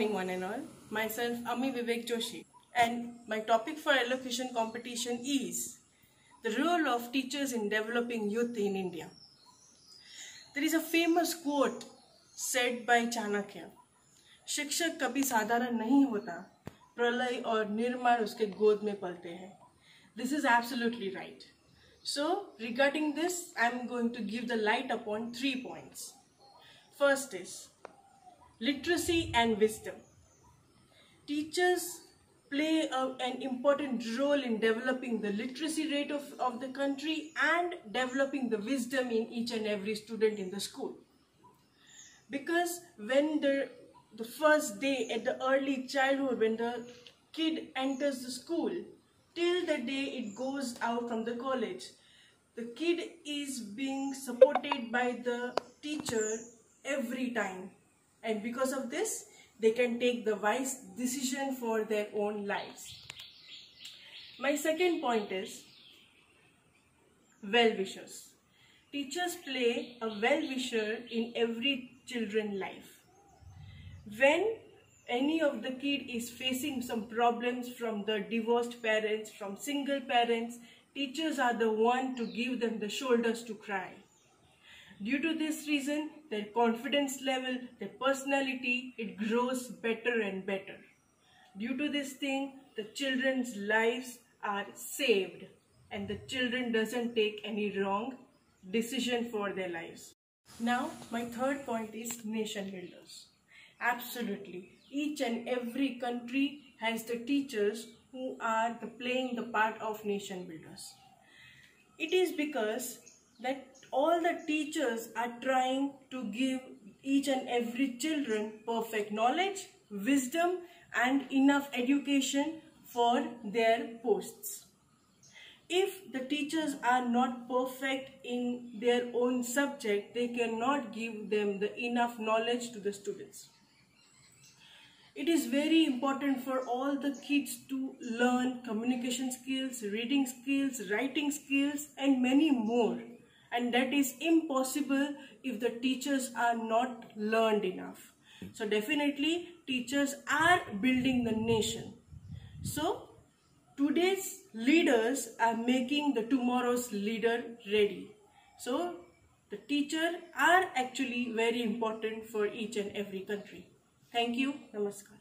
morning, one and all. Myself, Ami Vivek Joshi, and my topic for elocution competition is the role of teachers in developing youth in India. There is a famous quote said by Chanakya शिक्षक कभी साधारण नहीं होता प्रलय और निर्माण उसके गोद में पलते हैं this is absolutely right so regarding this I am going to give the light upon three points first is literacy and wisdom. Teachers play a, an important role in developing the literacy rate of, of the country and developing the wisdom in each and every student in the school. Because when the, the first day at the early childhood, when the kid enters the school, till the day it goes out from the college, the kid is being supported by the teacher every time and because of this they can take the wise decision for their own lives. My second point is well-wishers. Teachers play a well-wisher in every children life. When any of the kid is facing some problems from the divorced parents, from single parents, teachers are the one to give them the shoulders to cry. Due to this reason, their confidence level, their personality, it grows better and better. Due to this thing, the children's lives are saved and the children doesn't take any wrong decision for their lives. Now, my third point is nation builders. Absolutely. Each and every country has the teachers who are the playing the part of nation builders. It is because that all the teachers are trying to give each and every children perfect knowledge, wisdom and enough education for their posts. If the teachers are not perfect in their own subject, they cannot give them the enough knowledge to the students. It is very important for all the kids to learn communication skills, reading skills, writing skills and many more and that is impossible if the teachers are not learned enough. So definitely teachers are building the nation. So today's leaders are making the tomorrow's leader ready. So the teacher are actually very important for each and every country. Thank you. Namaskar.